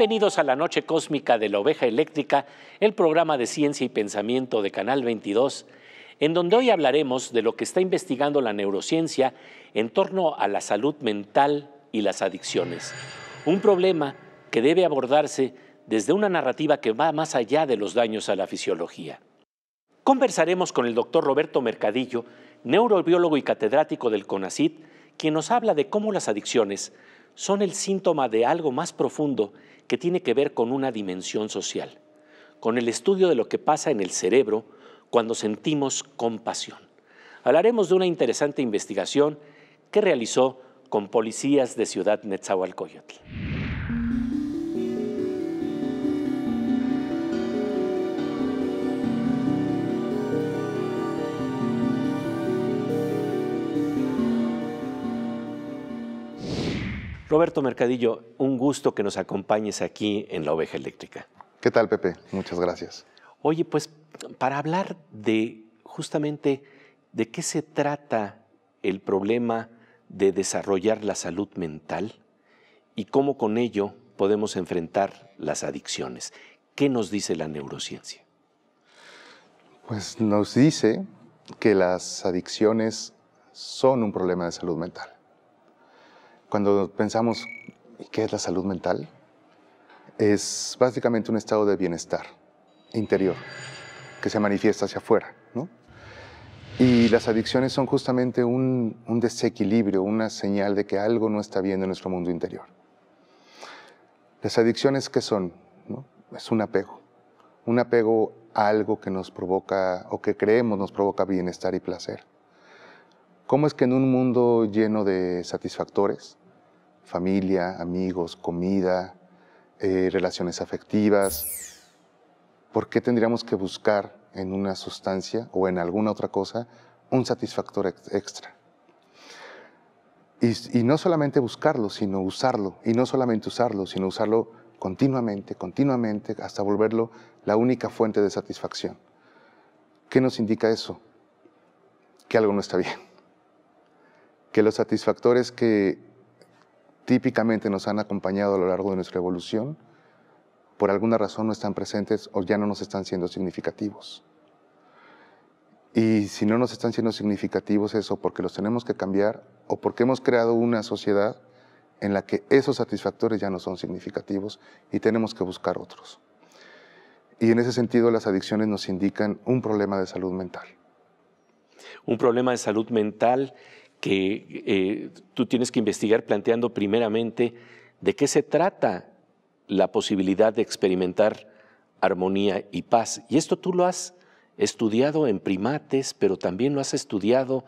Bienvenidos a la Noche Cósmica de la Oveja Eléctrica, el programa de ciencia y pensamiento de Canal 22, en donde hoy hablaremos de lo que está investigando la neurociencia en torno a la salud mental y las adicciones. Un problema que debe abordarse desde una narrativa que va más allá de los daños a la fisiología. Conversaremos con el doctor Roberto Mercadillo, neurobiólogo y catedrático del CONACIT, quien nos habla de cómo las adicciones son el síntoma de algo más profundo que tiene que ver con una dimensión social, con el estudio de lo que pasa en el cerebro cuando sentimos compasión. Hablaremos de una interesante investigación que realizó con policías de Ciudad Netzahualcoyotl. Roberto Mercadillo, un gusto que nos acompañes aquí en La Oveja Eléctrica. ¿Qué tal, Pepe? Muchas gracias. Oye, pues para hablar de justamente de qué se trata el problema de desarrollar la salud mental y cómo con ello podemos enfrentar las adicciones. ¿Qué nos dice la neurociencia? Pues nos dice que las adicciones son un problema de salud mental. Cuando pensamos, ¿qué es la salud mental? Es básicamente un estado de bienestar interior que se manifiesta hacia afuera. Y las adicciones son justamente un, desequilibrio, una señal de que algo no está bien en nuestro mundo interior. Las adicciones, ¿qué son? Es un apego. Un apego a algo que nos provoca o que creemos nos provoca bienestar y placer. ¿Cómo es que en un mundo lleno de satisfactores, familia, amigos, comida, eh, relaciones afectivas, ¿por qué tendríamos que buscar en una sustancia o en alguna otra cosa un satisfactor extra? Y, y, no solamente buscarlo, sino usarlo. Y no solamente usarlo, sino usarlo continuamente, continuamente, hasta volverlo la única fuente de satisfacción. ¿Qué nos indica eso? Que algo no está bien. Que los satisfactores que típicamente nos han acompañado a lo largo de nuestra evolución, por alguna razón no están presentes o ya no nos están siendo significativos. Y si no nos están siendo significativos eso porque los tenemos que cambiar o porque hemos creado una sociedad en la que esos satisfactores ya no son significativos y tenemos que buscar otros. Y en ese sentido las adicciones nos indican un problema de salud mental. Un problema de salud mental que eh, tú tienes que investigar planteando primeramente de qué se trata la posibilidad de experimentar armonía y paz. Y esto tú lo has estudiado en primates, pero también lo has estudiado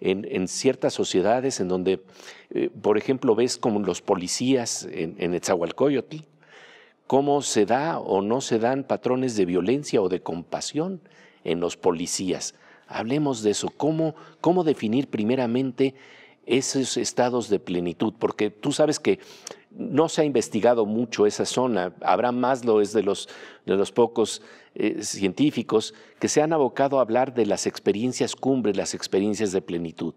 en, ciertas sociedades en donde, eh, por ejemplo, ves como los policías en, en Etzahualcoyotl, cómo se da o no se dan patrones de violencia o de compasión en los policías. Hablemos de eso, ¿Cómo, cómo definir primeramente esos estados de plenitud, porque tú sabes que no se ha investigado mucho esa zona. Abraham Maslow es de los, de los pocos eh, científicos que se han abocado a hablar de las experiencias cumbres, las experiencias de plenitud.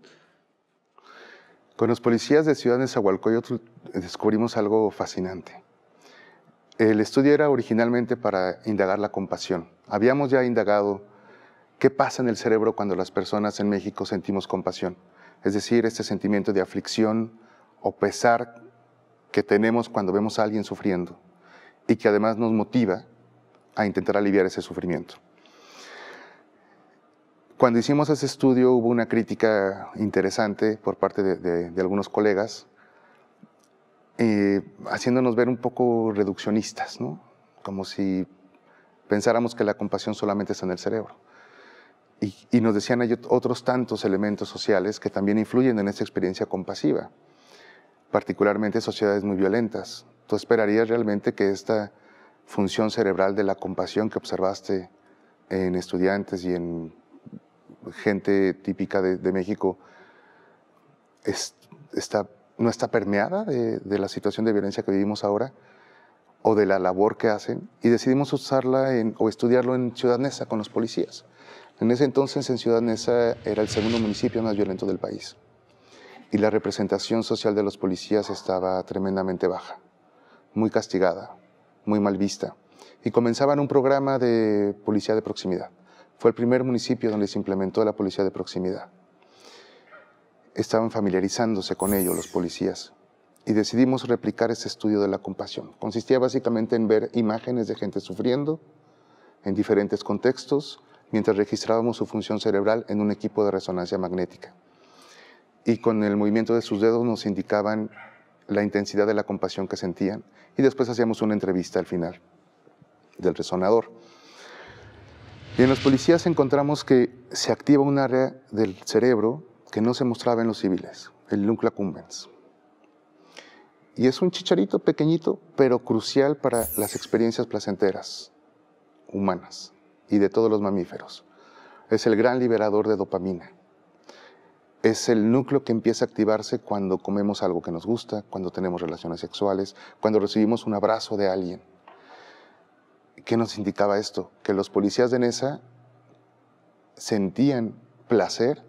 Con los policías de Ciudad de Zahualcoyotl descubrimos algo fascinante. El estudio era originalmente para indagar la compasión. Habíamos ya indagado ¿Qué pasa en el cerebro cuando las personas en México sentimos compasión? Es decir, este sentimiento de aflicción o pesar que tenemos cuando vemos a alguien sufriendo y que además nos motiva a intentar aliviar ese sufrimiento. Cuando hicimos ese estudio hubo una crítica interesante por parte de, algunos colegas, eh, haciéndonos ver un poco reduccionistas, ¿no? como si pensáramos que la compasión solamente está en el cerebro. Y, nos decían hay otros tantos elementos sociales que también influyen en esta experiencia compasiva, particularmente sociedades muy violentas. ¿Tú esperarías realmente que esta función cerebral de la compasión que observaste en estudiantes y en gente típica de, México no está permeada de, la situación de violencia que vivimos ahora o de la labor que hacen? Y decidimos usarla o estudiarlo en Ciudad Neza con los policías. En ese entonces en Ciudad Neza era el segundo municipio más violento del país y la representación social de los policías estaba tremendamente baja, muy castigada. muy mal vista, y comenzaban un programa de policía de proximidad. Fue el primer municipio donde se implementó la policía de proximidad. Estaban familiarizándose con ello los policías y decidimos replicar ese estudio de la compasión. Consistía básicamente en ver imágenes de gente sufriendo en diferentes contextos mientras registrábamos su función cerebral en un equipo de resonancia magnética. Y con el movimiento de sus dedos nos indicaban la intensidad de la compasión que sentían y después hacíamos una entrevista al final del resonador. Y en los policías encontramos que se activa un área del cerebro que no se mostraba en los civiles, el núcleo accumbens. Y es un chicharito pequeñito, pero crucial para las experiencias placenteras humanas y de todos los mamíferos. Es el gran liberador de dopamina. Es el núcleo que empieza a activarse cuando comemos algo que nos gusta, cuando tenemos relaciones sexuales, cuando recibimos un abrazo de alguien. ¿Qué nos indicaba esto? Que los policías de Nesa sentían placer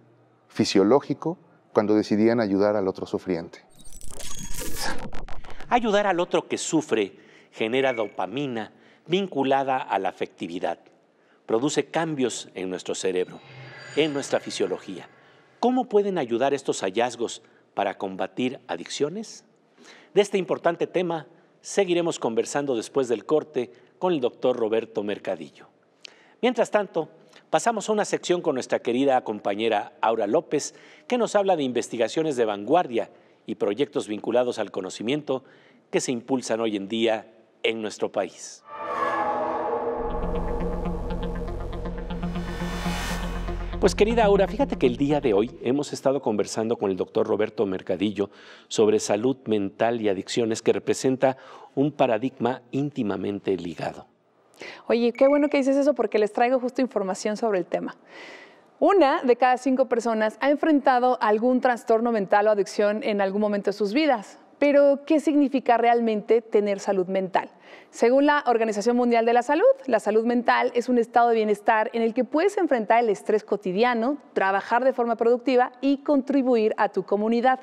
fisiológico cuando decidían ayudar al otro sufriente. Ayudar al otro que sufre genera dopamina vinculada a la afectividad. Produce cambios en nuestro cerebro, en nuestra fisiología. ¿Cómo pueden ayudar estos hallazgos para combatir adicciones? De este importante tema seguiremos conversando después del corte con el doctor Roberto Mercadillo. Mientras tanto, pasamos a una sección con nuestra querida compañera Aura López, que nos habla de investigaciones de vanguardia y proyectos vinculados al conocimiento que se impulsan hoy en día en nuestro país. Pues querida Aura, fíjate que el día de hoy hemos estado conversando con el doctor Roberto Mercadillo sobre salud mental y adicciones que representa un paradigma íntimamente ligado. Oye, qué bueno que dices eso porque les traigo justo información sobre el tema. Una de cada cinco personas ha enfrentado algún trastorno mental o adicción en algún momento de sus vidas. Pero, ¿qué significa realmente tener salud mental? Según la Organización Mundial de la Salud, la salud mental es un estado de bienestar en el que puedes enfrentar el estrés cotidiano, trabajar de forma productiva y contribuir a tu comunidad.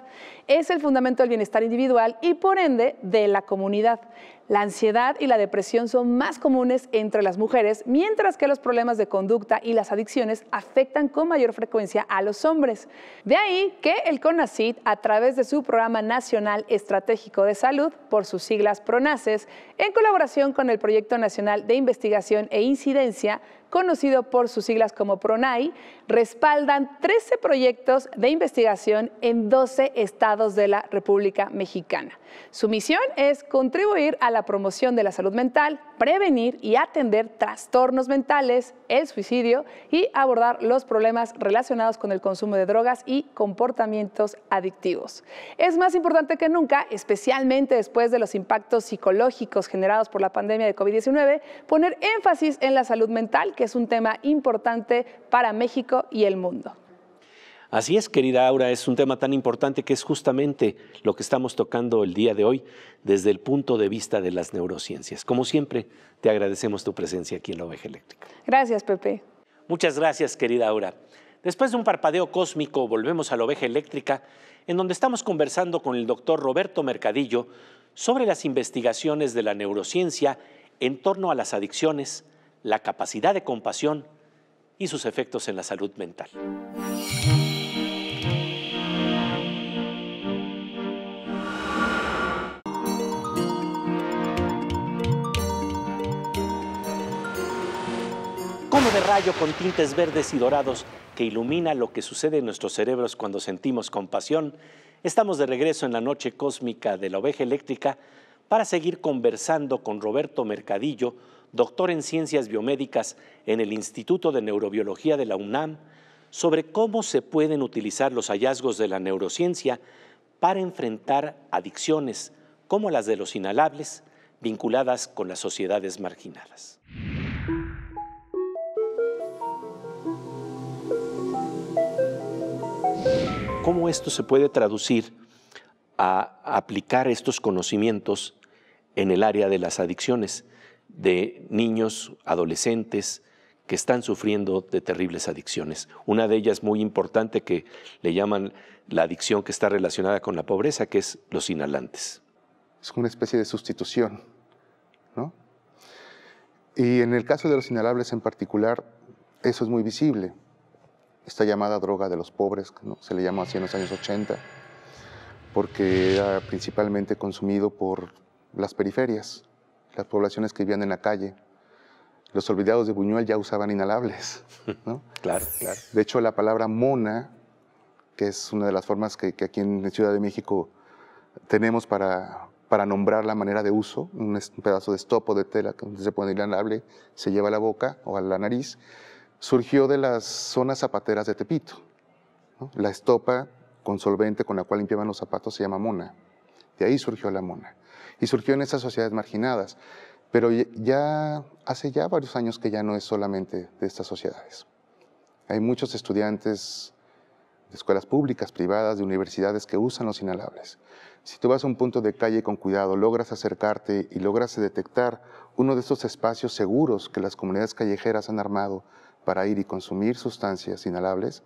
Es el fundamento del bienestar individual y por ende de la comunidad. La ansiedad y la depresión son más comunes entre las mujeres, mientras que los problemas de conducta y las adicciones afectan con mayor frecuencia a los hombres. De ahí que el CONACYT, a través de su Programa Nacional Estratégico de Salud, por sus siglas PRONACES, en colaboración con el Proyecto Nacional de Investigación e Incidencia, conocido por sus siglas como PRONAI, respaldan 13 proyectos de investigación en 12 estados de la República Mexicana. Su misión es contribuir a la promoción de la salud mental, prevenir y atender trastornos mentales, el suicidio y abordar los problemas relacionados con el consumo de drogas y comportamientos adictivos. Es más importante que nunca, especialmente después de los impactos psicológicos generados por la pandemia de COVID-19, poner énfasis en la salud mental, que es un tema importante para México y el mundo. Así es, querida Aura, es un tema tan importante que es justamente lo que estamos tocando el día de hoy desde el punto de vista de las neurociencias. Como siempre, te agradecemos tu presencia aquí en la Oveja Eléctrica. Gracias, Pepe. Muchas gracias, querida Aura. Después de un parpadeo cósmico, volvemos a la Oveja Eléctrica, en donde estamos conversando con el doctor Roberto Mercadillo sobre las investigaciones de la neurociencia en torno a las adicciones, la capacidad de compasión y sus efectos en la salud mental. Como de rayo con tintes verdes y dorados que ilumina lo que sucede en nuestros cerebros cuando sentimos compasión, estamos de regreso en la noche cósmica de la oveja eléctrica para seguir conversando con Roberto Mercadillo, doctor en ciencias biomédicas en el Instituto de Neurobiología de la UNAM, sobre cómo se pueden utilizar los hallazgos de la neurociencia para enfrentar adicciones como las de los inhalables vinculadas con las sociedades marginadas. cómo esto se puede traducir a aplicar estos conocimientos en el área de las adicciones de niños, adolescentes que están sufriendo de terribles adicciones. Una de ellas muy importante que le llaman la adicción que está relacionada con la pobreza, que es los inhalantes. Es una especie de sustitución, ¿no? Y en el caso de los inhalables en particular, eso es muy visible. Esta llamada droga de los pobres, ¿no? se le llamó así en los años 80, porque era principalmente consumido por las periferias, las poblaciones que vivían en la calle. Los olvidados de Buñuel ya usaban inhalables. ¿no? Claro, claro. De hecho, la palabra mona, que es una de las formas que, que aquí en Ciudad de México tenemos para, para nombrar la manera de uso, un, pedazo de estopo de tela que se pone inhalable, se lleva a la boca o a la nariz, surgió de las zonas zapateras de Tepito. La estopa con solvente con la cual limpiaban los zapatos se llama mona. De ahí surgió la mona. Y surgió en esas sociedades marginadas. Pero ya hace ya varios años que ya no es solamente de estas sociedades. Hay muchos estudiantes de escuelas públicas, privadas, de universidades que usan los inhalables. Si tú vas a un punto de calle con cuidado, logras acercarte y logras detectar uno de estos espacios seguros que las comunidades callejeras han armado para ir y consumir sustancias inhalables,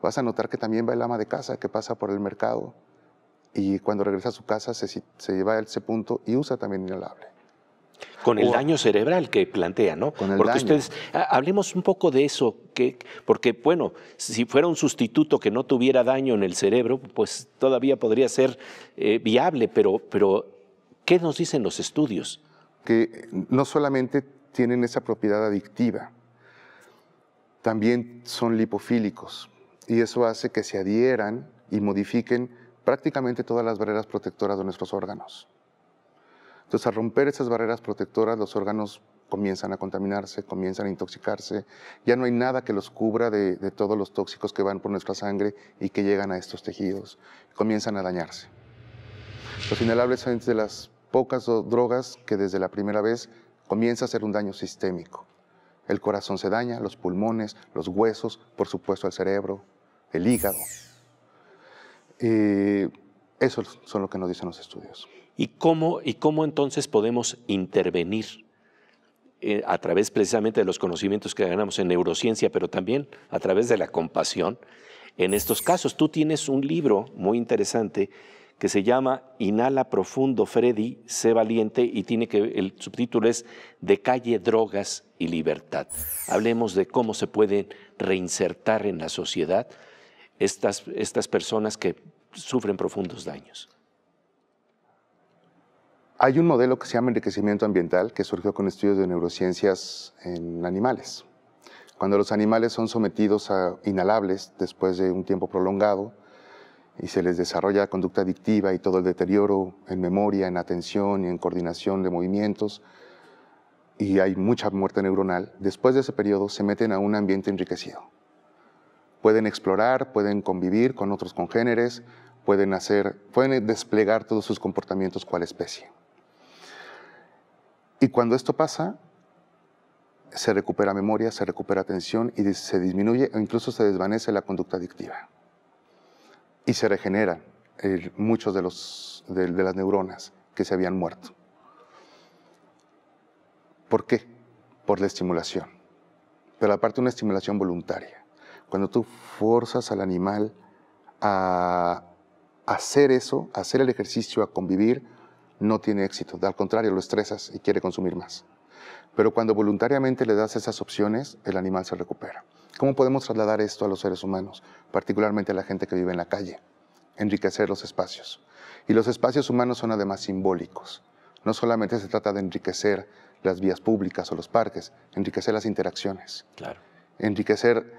vas a notar que también va el ama de casa que pasa por el mercado y cuando regresa a su casa se, se lleva a ese punto y usa también inhalable. Con el daño cerebral que plantea, ¿no? Con el porque daño. ustedes, hablemos un poco de eso, que, porque bueno, si fuera un sustituto que no tuviera daño en el cerebro, pues todavía podría ser eh, viable, pero, pero ¿qué nos dicen los estudios? Que no solamente tienen esa propiedad adictiva, también son lipofílicos y eso hace que se adhieran y modifiquen prácticamente todas las barreras protectoras de nuestros órganos. Entonces, al romper esas barreras protectoras, los órganos comienzan a contaminarse, comienzan a intoxicarse, ya no hay nada que los cubra de, todos los tóxicos que van por nuestra sangre y que llegan a estos tejidos, comienzan a dañarse. Los inhalables son de las pocas drogas que desde la primera vez comienza a hacer un daño sistémico. El corazón se daña, los pulmones, los huesos, por supuesto el cerebro, el hígado. Eh, eso son lo que nos dicen los estudios. ¿Y cómo, y cómo entonces podemos intervenir eh, a través precisamente de los conocimientos que ganamos en neurociencia, pero también a través de la compasión en estos casos? Tú tienes un libro muy interesante que se llama Inhala profundo, Freddy, sé valiente, y tiene que, el subtítulo es De calle, drogas y libertad. Hablemos de cómo se pueden reinsertar en la sociedad estas, estas personas que sufren profundos daños. Hay un modelo que se llama enriquecimiento ambiental que surgió con estudios de neurociencias en animales. Cuando los animales son sometidos a inhalables después de un tiempo prolongado, y se les desarrolla conducta adictiva y todo el deterioro en memoria, en atención y en coordinación de movimientos, y hay mucha muerte neuronal, después de ese periodo se meten a un ambiente enriquecido. Pueden explorar, pueden convivir con otros congéneres, pueden, hacer, pueden desplegar todos sus comportamientos cual especie. Y cuando esto pasa, se recupera memoria, se recupera atención y se disminuye o incluso se desvanece la conducta adictiva y se regeneran eh, muchos de, los, de, de, las neuronas que se habían muerto. ¿Por qué? Por la estimulación. Pero aparte una estimulación voluntaria. Cuando tú forzas al animal a hacer eso, a hacer el ejercicio, a convivir, no tiene éxito. Al contrario, lo estresas y quiere consumir más. Pero cuando voluntariamente le das esas opciones, el animal se recupera. ¿Cómo podemos trasladar esto a los seres humanos, particularmente a la gente que vive en la calle? Enriquecer los espacios. Y los espacios humanos son además simbólicos. No solamente se trata de enriquecer las vías públicas o los parques, enriquecer las interacciones. Claro. Enriquecer,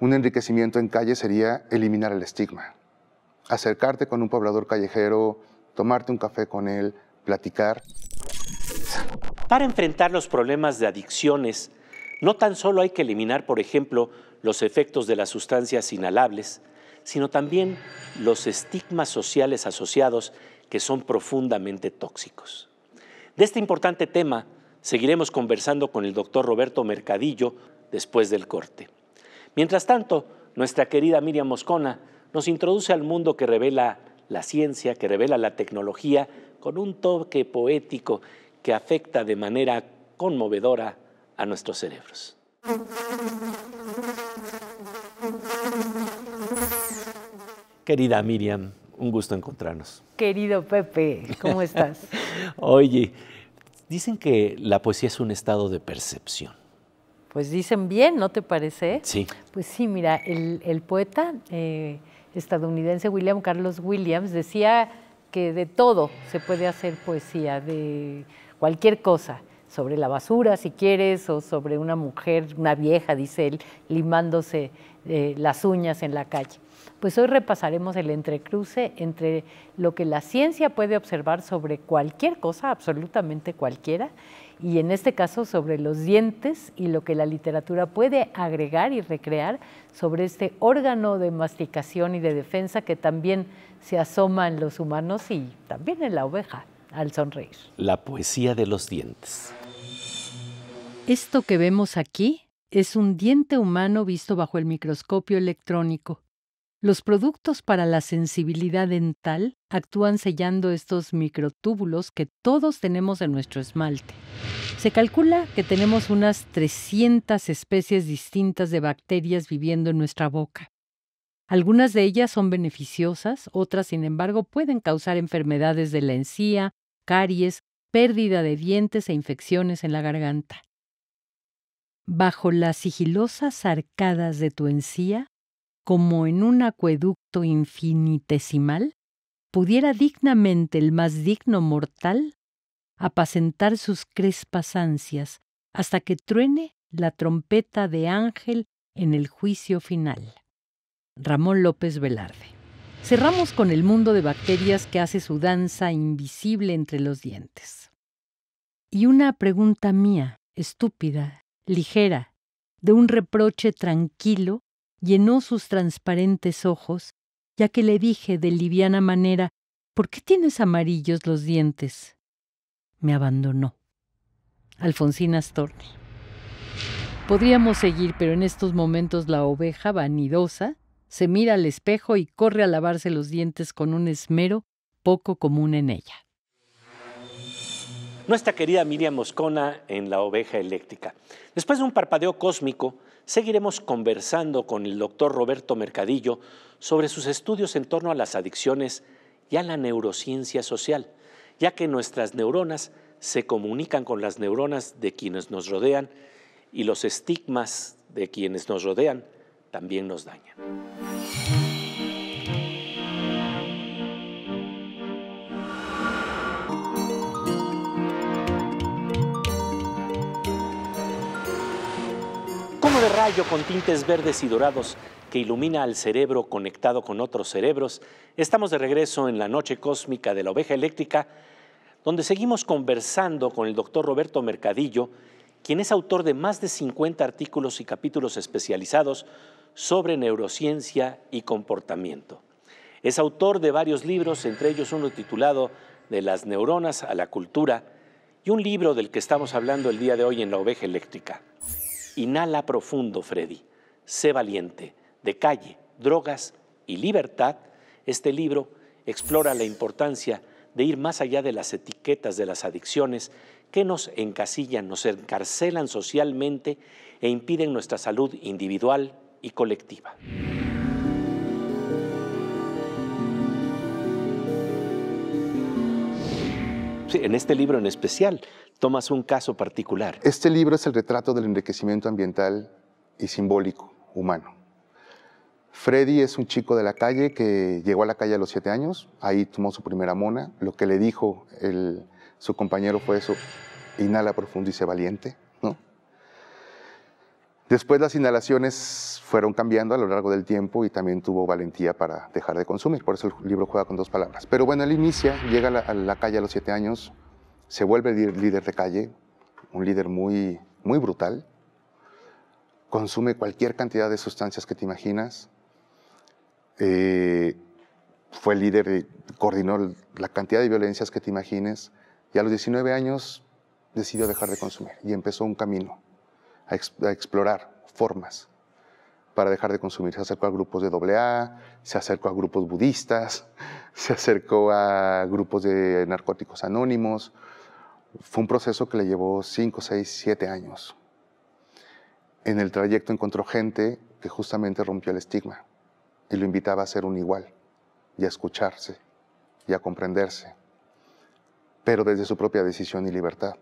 un enriquecimiento en calle sería eliminar el estigma. Acercarte con un poblador callejero, tomarte un café con él, platicar. Para enfrentar los problemas de adicciones, no tan solo hay que eliminar, por ejemplo, los efectos de las sustancias inhalables, sino también los estigmas sociales asociados que son profundamente tóxicos. De este importante tema seguiremos conversando con el doctor Roberto Mercadillo después del corte. Mientras tanto, nuestra querida Miriam Moscona nos introduce al mundo que revela la ciencia, que revela la tecnología, con un toque poético que afecta de manera conmovedora a nuestros cerebros. Querida Miriam, un gusto encontrarnos. Querido Pepe, ¿cómo estás? Oye, Dicen que la poesía es un estado de percepción. Pues dicen bien, ¿no te parece? Sí. Pues sí, mira, el, poeta eh, estadounidense William Carlos Williams decía que de todo se puede hacer poesía, de cualquier cosa, sobre la basura si quieres, o sobre una mujer, una vieja, dice él, limándose eh, las uñas en la calle. Pues hoy repasaremos el entrecruce entre lo que la ciencia puede observar sobre cualquier cosa, absolutamente cualquiera, y en este caso sobre los dientes y lo que la literatura puede agregar y recrear sobre este órgano de masticación y de defensa que también se asoma en los humanos y también en la oveja al sonreír. La poesía de los dientes. Esto que vemos aquí es un diente humano visto bajo el microscopio electrónico. Los productos para la sensibilidad dental actúan sellando estos microtúbulos que todos tenemos en nuestro esmalte. Se calcula que tenemos unas 300 especies distintas de bacterias viviendo en nuestra boca. Algunas de ellas son beneficiosas, otras, sin embargo, pueden causar enfermedades de la encía, caries, pérdida de dientes e infecciones en la garganta. Bajo las sigilosas arcadas de tu encía como en un acueducto infinitesimal, pudiera dignamente el más digno mortal apacentar sus crespas ansias hasta que truene la trompeta de ángel en el juicio final. Ramón López Velarde. Cerramos con el mundo de bacterias que hace su danza invisible entre los dientes. Y una pregunta mía, estúpida, ligera, de un reproche tranquilo, llenó sus transparentes ojos, ya que le dije de liviana manera, ¿por qué tienes amarillos los dientes? Me abandonó. Alfonsina Storni. Podríamos seguir, pero en estos momentos la oveja vanidosa se mira al espejo y corre a lavarse los dientes con un esmero poco común en ella. Nuestra querida Miriam Moscona en La Oveja Eléctrica. Después de un parpadeo cósmico, seguiremos conversando con el doctor Roberto Mercadillo sobre sus estudios en torno a las adicciones y a la neurociencia social, ya que nuestras neuronas se comunican con las neuronas de quienes nos rodean y los estigmas de quienes nos rodean también nos dañan. De rayo con tintes verdes y dorados que ilumina al cerebro conectado con otros cerebros, estamos de regreso en la noche cósmica de la oveja eléctrica, donde seguimos conversando con el doctor Roberto Mercadillo, quien es autor de más de 50 artículos y capítulos especializados sobre neurociencia y comportamiento. Es autor de varios libros, entre ellos uno titulado De las neuronas a la cultura, y un libro del que estamos hablando el día de hoy en la oveja eléctrica. Inhala profundo, Freddy. Sé valiente. De calle, drogas y libertad, este libro explora la importancia de ir más allá de las etiquetas de las adicciones que nos encasillan, nos encarcelan socialmente e impiden nuestra salud individual y colectiva. En este libro en especial tomas un caso particular. Este libro es el retrato del enriquecimiento ambiental y simbólico humano. Freddy es un chico de la calle que llegó a la calle a los siete años, ahí tomó su primera mona, lo que le dijo su compañero fue eso, inhala profundo y sé valiente. Después las inhalaciones fueron cambiando a lo largo del tiempo y también tuvo valentía para dejar de consumir, por eso el libro juega con dos palabras. Pero bueno, él inicia, llega a la, calle a los siete años, se vuelve líder de calle, un líder muy, muy brutal, consume cualquier cantidad de sustancias que te imaginas, eh, fue líder, coordinó la cantidad de violencias que te imagines, y a los 19 años decidió dejar de consumir y empezó un camino a, explorar formas para dejar de consumir. Se acercó a grupos de AA, se acercó a grupos budistas, se acercó a grupos de narcóticos anónimos. Fue un proceso que le llevó 5, 6, 7 años. En el trayecto encontró gente que justamente rompió el estigma y lo invitaba a ser un igual y a escucharse y a comprenderse, pero desde su propia decisión y libertad,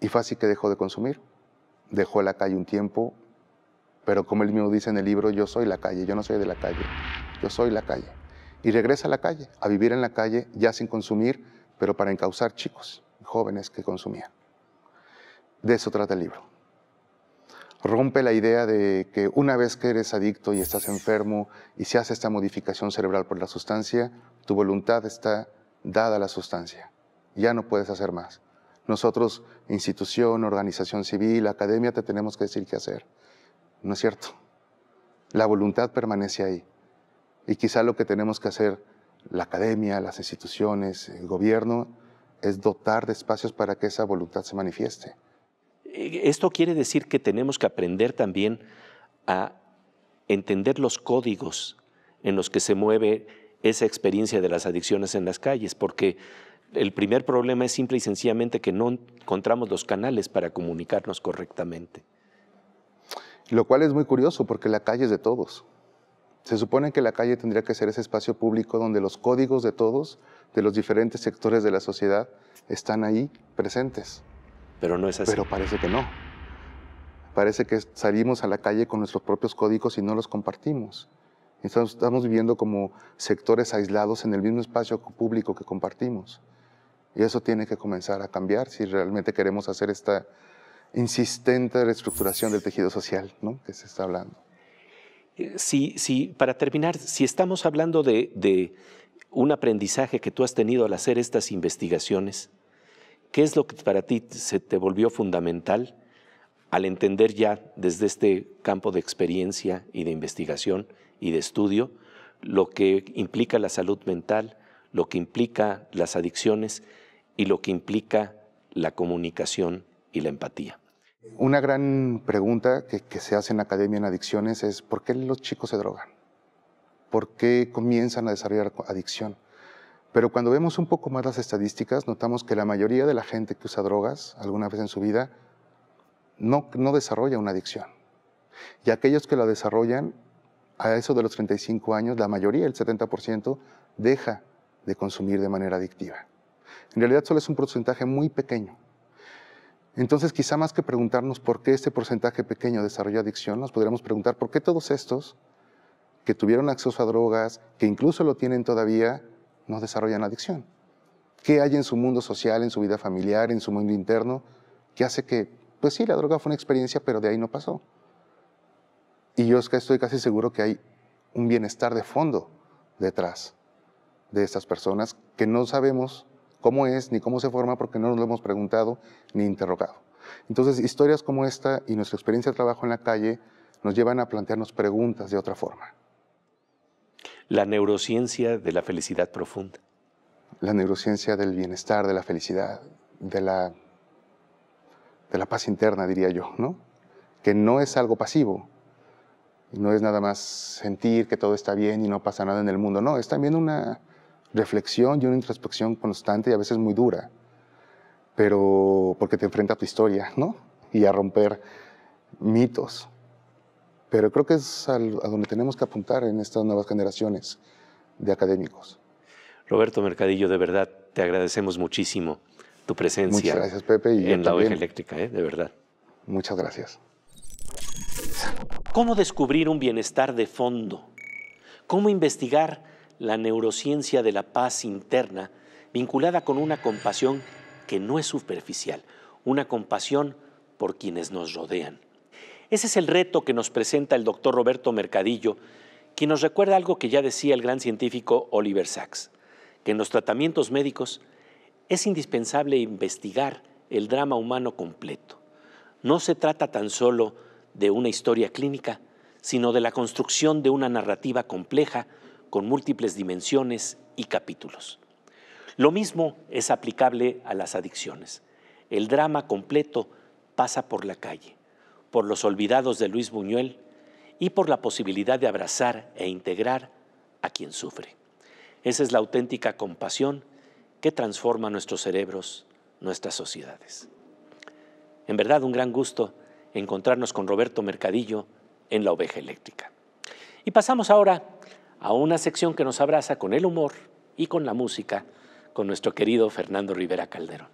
Y fue así que dejó de consumir. Dejó la calle un tiempo, pero como él mismo dice en el libro, yo soy la calle, yo no soy de la calle, yo soy la calle. Y regresa a la calle, a vivir en la calle, ya sin consumir, pero para encauzar chicos, jóvenes que consumían. De eso trata el libro. Rompe la idea de que una vez que eres adicto y estás enfermo y se hace esta modificación cerebral por la sustancia, tu voluntad está dada a la sustancia. Ya no puedes hacer más. Nosotros, institución, organización civil, academia, te tenemos que decir qué hacer. ¿No es cierto? La voluntad permanece ahí. Y quizá lo que tenemos que hacer la academia, las instituciones, el gobierno, es dotar de espacios para que esa voluntad se manifieste. Esto quiere decir que tenemos que aprender también a entender los códigos en los que se mueve esa experiencia de las adicciones en las calles, porque el primer problema es simple y sencillamente que no encontramos los canales para comunicarnos correctamente. Lo cual es muy curioso porque la calle es de todos. Se supone que la calle tendría que ser ese espacio público donde los códigos de todos, de los diferentes sectores de la sociedad, están ahí presentes. Pero no es así. Pero parece que no. Parece que salimos a la calle con nuestros propios códigos y no los compartimos. Estamos viviendo como sectores aislados en el mismo espacio público que compartimos. Y eso tiene que comenzar a cambiar si realmente queremos hacer esta insistente reestructuración del tejido social ¿no? que se está hablando. Eh, sí, sí, para terminar, si estamos hablando de, de un aprendizaje que tú has tenido al hacer estas investigaciones, ¿qué es lo que para ti se te volvió fundamental al entender ya desde este campo de experiencia y de investigación y de estudio lo que implica la salud mental, lo que implica las adicciones y lo que implica la comunicación y la empatía. Una gran pregunta que, se hace en Academia en Adicciones es ¿por qué los chicos se drogan? ¿Por qué comienzan a desarrollar adicción? Pero cuando vemos un poco más las estadísticas, notamos que la mayoría de la gente que usa drogas alguna vez en su vida no, no desarrolla una adicción. Y aquellos que la desarrollan a eso de los 35 años, la mayoría, el 70%, deja de consumir de manera adictiva. En realidad solo es un porcentaje muy pequeño. Entonces, quizá más que preguntarnos por qué este porcentaje pequeño desarrolla adicción, nos podríamos preguntar por qué todos estos que tuvieron acceso a drogas, que incluso lo tienen todavía, no desarrollan adicción. ¿Qué hay en su mundo social, en su vida familiar, en su mundo interno, que hace que, pues sí, la droga fue una experiencia, pero de ahí no pasó? Y yo estoy casi seguro que hay un bienestar de fondo detrás de estas personas que no sabemos cómo es ni cómo se forma porque no nos lo hemos preguntado ni interrogado. Entonces, historias como esta y nuestra experiencia de trabajo en la calle nos llevan a plantearnos preguntas de otra forma. La neurociencia de la felicidad profunda. La neurociencia del bienestar, de la felicidad, de la, de la paz interna, diría yo, ¿no? Que no es algo pasivo, no es nada más sentir que todo está bien y no pasa nada en el mundo. No, es también una reflexión y una introspección constante y a veces muy dura, pero porque te enfrenta a tu historia, ¿no? Y a romper mitos. Pero creo que es a donde tenemos que apuntar en estas nuevas generaciones de académicos. Roberto Mercadillo, de verdad, te agradecemos muchísimo tu presencia. Muchas gracias, Pepe. Y en la oveja eléctrica, ¿eh? de verdad. Muchas gracias. ¿Cómo descubrir un bienestar de fondo? ¿Cómo investigar la neurociencia de la paz interna vinculada con una compasión que no es superficial, una compasión por quienes nos rodean? Ese es el reto que nos presenta el doctor Roberto Mercadillo, quien nos recuerda algo que ya decía el gran científico Oliver Sacks, que en los tratamientos médicos es indispensable investigar el drama humano completo. No se trata tan solo de una historia clínica, sino de la construcción de una narrativa compleja con múltiples dimensiones y capítulos. Lo mismo es aplicable a las adicciones. El drama completo pasa por la calle, por los olvidados de Luis Buñuel y por la posibilidad de abrazar e integrar a quien sufre. Esa es la auténtica compasión que transforma nuestros cerebros, nuestras sociedades. En verdad, un gran gusto encontrarnos con Roberto Mercadillo en La Oveja Eléctrica. Y pasamos ahora a una sección que nos abraza con el humor y con la música con nuestro querido Fernando Rivera Calderón.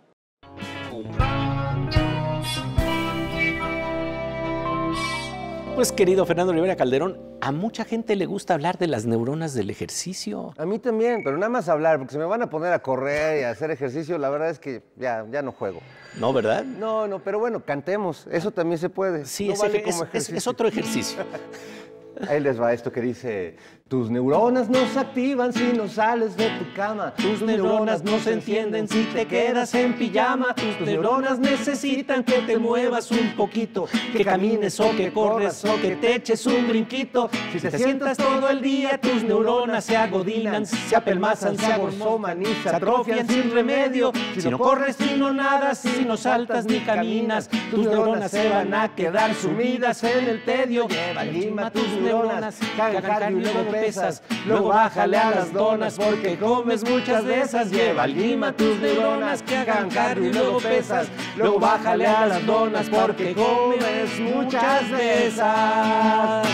Pues querido Fernando Rivera Calderón, a mucha gente le gusta hablar de las neuronas del ejercicio. A mí también, pero nada más hablar, porque si me van a poner a correr y a hacer ejercicio, la verdad es que ya, ya no juego. ¿No, verdad? No, no, pero bueno, cantemos, eso también se puede. Sí, es, vale es, es otro ejercicio. Ahí les va esto que dice, tus neuronas no se activan si no sales de tu cama. Tus neuronas no se entienden si te quedas en pijama. Tus neuronas necesitan que te muevas un poquito, que camines o que corres o que te eches un brinquito. Si te sientas todo el día, tus neuronas se agodinan, se apelmazan, se agorzoman y se atrofian sin remedio. Si no corres, si no nadas, si no saltas ni caminas, tus neuronas se van a quedar sumidas en el tedio. Lleva lima tus neuronas, y luego pesas. Luego bájale a las donas porque comes muchas de esas. Lleva lima tus neuronas, que hagan cardio y luego pesas. Luego bájale a las donas porque comes muchas de esas.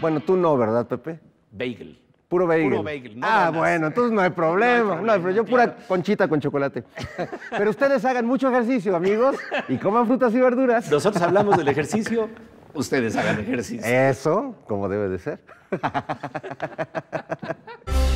Bueno, tú no, ¿verdad, Pepe? Bagel. Puro bagel. Puro bagel, no ah, bueno, entonces no hay problema. No hay problema. Yo pura conchita con chocolate. Pero ustedes hagan mucho ejercicio, amigos, y coman frutas y verduras. Nosotros hablamos del ejercicio, ustedes hagan ejercicio. Eso, como debe de ser.